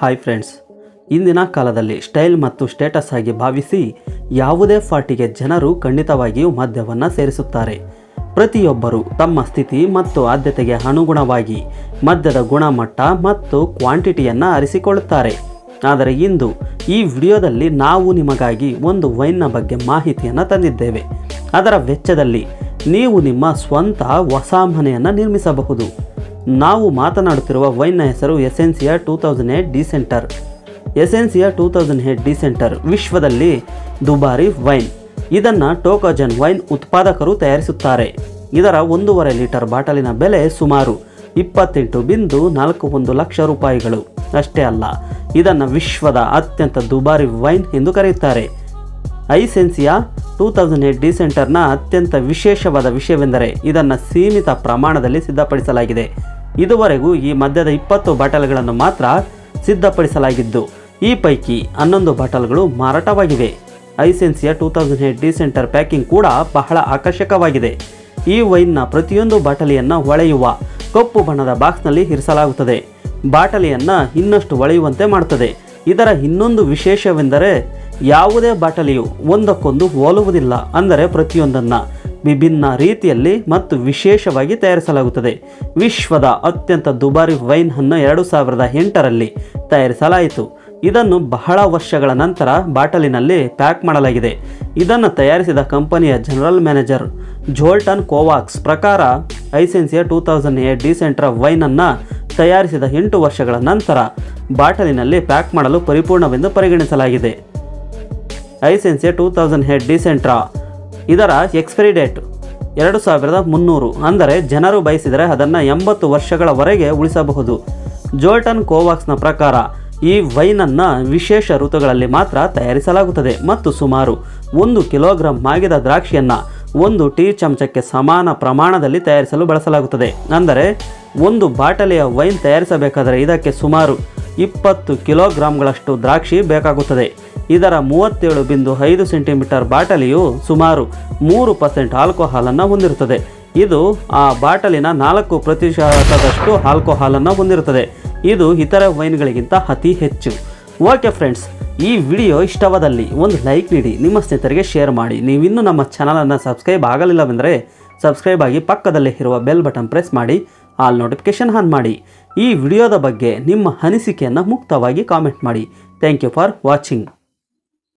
Hi friends ಇಂದಿನ ಕಾಲದಲ್ಲಿ style ಮತ್ತು ಸ್ಟೇಟಸ್ ಆಗಿ ಭಾವಿಸಿ ಯಾವುದೇ ಪಾರ್ಟಿಗೆ ಜನರು ಖಂಡಿತವಾಗಿಯೂ ಮದ್ಯವನ್ನು ಸೇರಿಸುತ್ತಾರೆ. ಪ್ರತಿಯೊಬ್ಬರು ತಮ್ಮ ಸ್ಥಿತಿ ಮತ್ತು ಆದ್ಯತೆಗೆ ಅನುಗುಣವಾಗಿ ಮದ್ಯದ ಗುಣಮಟ್ಟ ಮತ್ತು ಕ್ವಾಂಟಿಟಿಯನ್ನು ಅರಿಸಿಕೊಳ್ಳುತ್ತಾರೆ. ಆದರೆ ಇಂದು ಈ ವಿಡಿಯೋದಲ್ಲಿ ನಾವು ನಿಮಗಾಗಿ ಒಂದು ವೈನ್ನ ಬಗ್ಗೆ ಮಾಹಿತಿಯನ್ನು ತಂದಿದ್ದೇವೆ. ಅದರ ವೆಚ್ಚದಲ್ಲಿ ನೀವು ನಿಮ್ಮ ಸ್ವಂತ ಹೊಸ ಮನೆಯನ್ನು ನಿರ್ಮಿಸಬಹುದು. ನಾವು ಮಾತನಾಡುತ್ತಿರುವ ವೈನ್ನ ಹೆಸರು Essencia two thousand eight decanter Essencia two thousand eight decanter ವಿಶ್ವದಲ್ಲಿ ದುಬಾರಿ ವೈನ್. ಇದನ್ನು ಟೋಕಜನ್ ವೈನ್ ಉತ್ಪಾದಕರು ತಯಾರಿಸುತ್ತಾರೆ. ಇದರ ಒಂದೂವರೆ ಲೀಟರ್ ಬಾಟಲಿನ ಬೆಲೆ ಸುಮಾರು ಇಪ್ಪತ್ತೆಂಟು ಬಿಂದು ನಾಲ್ಕು ಒಂದು ಲಕ್ಷ ರೂಪಾಯಿಗಳು. ಅಷ್ಟೇ ಅಲ್ಲ, ಇದನ್ನು ವಿಶ್ವದ ಅತ್ಯಂತ ದುಬಾರಿ ವೈನ್ ಎಂದು ಕರೆಯುತ್ತಾರೆ. ಐಸೆನ್ಸಿಯಾ ಟೂ ತೌಸಂಡ್ ಏಟ್ ಡಿ ಸೆಂಟರ್ನ ಅತ್ಯಂತ ವಿಶೇಷವಾದ ವಿಷಯವೆಂದರೆ ಇದನ್ನು ಸೀಮಿತ ಪ್ರಮಾಣದಲ್ಲಿ ಸಿದ್ಧಪಡಿಸಲಾಗಿದೆ. ಇದುವರೆಗೂ ಈ ಮದ್ಯದ ಇಪ್ಪತ್ತು ಬಾಟಲ್ಗಳನ್ನು ಮಾತ್ರ ಸಿದ್ಧಪಡಿಸಲಾಗಿದ್ದು, ಈ ಪೈಕಿ ಹನ್ನೊಂದು ಬಾಟಲ್ಗಳು ಮಾರಾಟವಾಗಿವೆ. Essencia two thousand eight decanter packing ಕೂಡ ಬಹಳ ಆಕರ್ಷಕವಾಗಿದೆ. ಈ ವೈನ್ನ ಪ್ರತಿಯೊಂದು ಬಾಟಲಿಯನ್ನು ಹೊಳೆಯುವ ಕಪ್ಪು ಬಣ್ಣದ ಬಾಕ್ಸ್ನಲ್ಲಿ ಇರಿಸಲಾಗುತ್ತದೆ. ಬಾಟಲಿಯನ್ನು ಇನ್ನಷ್ಟು ಹೊಳೆಯುವಂತೆ ಮಾಡುತ್ತದೆ. ಇದರ ಇನ್ನೊಂದು ವಿಶೇಷವೆಂದರೆ ಯಾವುದೇ ಬಾಟಲಿಯು ಒಂದಕ್ಕೊಂದು ಹೋಲುವುದಿಲ್ಲ ಅಂದರೆ ಪ್ರತಿಯೊಂದನ್ನು ವಿಭಿನ್ನ ರೀತಿಯಲ್ಲಿ ಮತ್ತು ವಿಶೇಷವಾಗಿ ತಯಾರಿಸಲಾಗುತ್ತದೆ. ವಿಶ್ವದ ಅತ್ಯಂತ ದುಬಾರಿ ವೈನ್ ಅನ್ನು ಎರಡು ಸಾವಿರದ ಎಂಟರಲ್ಲಿ ತಯಾರಿಸಲಾಯಿತು. ಇದನ್ನು ಬಹಳ ವರ್ಷಗಳ ನಂತರ ಬಾಟಲಿನಲ್ಲಿ ಪ್ಯಾಕ್ ಮಾಡಲಾಗಿದೆ. ಇದನ್ನು ತಯಾರಿಸಿದ ಕಂಪನಿಯ ಜನರಲ್ ಮ್ಯಾನೇಜರ್ ಜೋಲ್ಟನ್ ಕೋವಾಕ್ಸ್ ಪ್ರಕಾರ ಐಸೆನ್ಸಿಯ ಟೂ ತೌಸಂಡ್ ಏಟ್ ಡಿಸೆಂಟ್ರ ವೈನನ್ನು ತಯಾರಿಸಿದ ಎಂಟು ವರ್ಷಗಳ ನಂತರ ಬಾಟಲಿನಲ್ಲಿ ಪ್ಯಾಕ್ ಮಾಡಲು ಪರಿಪೂರ್ಣವೆಂದು ಪರಿಗಣಿಸಲಾಗಿದೆ. Essencia two thousand eight decanter. ಇದರ ಎಕ್ಸ್ಪೈರಿ ಡೇಟ್ ಎರಡು ಸಾವಿರದ ಮುನ್ನೂರು. ಅಂದರೆ ಜನರು ಬಯಸಿದರೆ ಅದನ್ನು ಎಂಬತ್ತು ವರ್ಷಗಳವರೆಗೆ ಉಳಿಸಬಹುದು. ಜೋಲ್ಟನ್ ಕೋವಾಕ್ಸ್ನ ಪ್ರಕಾರ ಈ ವೈನನ್ನು ವಿಶೇಷ ಋತುಗಳಲ್ಲಿ ಮಾತ್ರ ತಯಾರಿಸಲಾಗುತ್ತದೆ ಮತ್ತು ಸುಮಾರು ಒಂದು ಕಿಲೋಗ್ರಾಂ ಮಾಗಿದ ದ್ರಾಕ್ಷಿಯನ್ನು ಒಂದು ಟೀ ಚಮಚಕ್ಕೆ ಸಮಾನ ಪ್ರಮಾಣದಲ್ಲಿ ತಯಾರಿಸಲು ಬಳಸಲಾಗುತ್ತದೆ. ಅಂದರೆ ಒಂದು ಬಾಟಲಿಯ ವೈನ್ ತಯಾರಿಸಬೇಕಾದರೆ ಇದಕ್ಕೆ ಸುಮಾರು ಇಪ್ಪತ್ತು ಕಿಲೋಗ್ರಾಂಗಳಷ್ಟು ದ್ರಾಕ್ಷಿ ಬೇಕಾಗುತ್ತದೆ. ಇದರ ಮೂವತ್ತೇಳು ಬಿಂದು ಐದು ಸೆಂಟಿಮೀಟರ್ ಬಾಟಲಿಯು ಸುಮಾರು ಮೂರು ಪರ್ಸೆಂಟ್ ಆಲ್ಕೋಹಾಲನ್ನು ಹೊಂದಿರುತ್ತದೆ. ಇದು ಆ ಬಾಟಲಿನ ನಾಲ್ಕು ಪ್ರತಿಶತದಷ್ಟು ಆಲ್ಕೋಹಾಲನ್ನು ಹೊಂದಿರುತ್ತದೆ. ಇದು ಇತರ ವೈನ್ಗಳಿಗಿಂತ ಅತಿ ಹೆಚ್ಚು. ಓಕೆ ಫ್ರೆಂಡ್ಸ್, ಈ ವಿಡಿಯೋ ಇಷ್ಟವಾದಲ್ಲಿ ಒಂದು ಲೈಕ್ ನೀಡಿ, ನಿಮ್ಮ ಸ್ನೇಹಿತರಿಗೆ ಶೇರ್ ಮಾಡಿ. ನೀವಿನ್ನೂ ನಮ್ಮ ಚಾನಲನ್ನು ಸಬ್ಸ್ಕ್ರೈಬ್ ಆಗಲಿಲ್ಲವೆಂದರೆ ಸಬ್ಸ್ಕ್ರೈಬ್ ಆಗಿ ಪಕ್ಕದಲ್ಲೇ ಇರುವ ಬೆಲ್ ಬಟನ್ ಪ್ರೆಸ್ ಮಾಡಿ, ಆಲ್ ನೋಟಿಫಿಕೇಶನ್ ಆನ್ ಮಾಡಿ. ಈ ವಿಡಿಯೋದ ಬಗ್ಗೆ ನಿಮ್ಮ ಅನಿಸಿಕೆಯನ್ನು ಮುಕ್ತವಾಗಿ ಕಾಮೆಂಟ್ ಮಾಡಿ. Thank you for watching.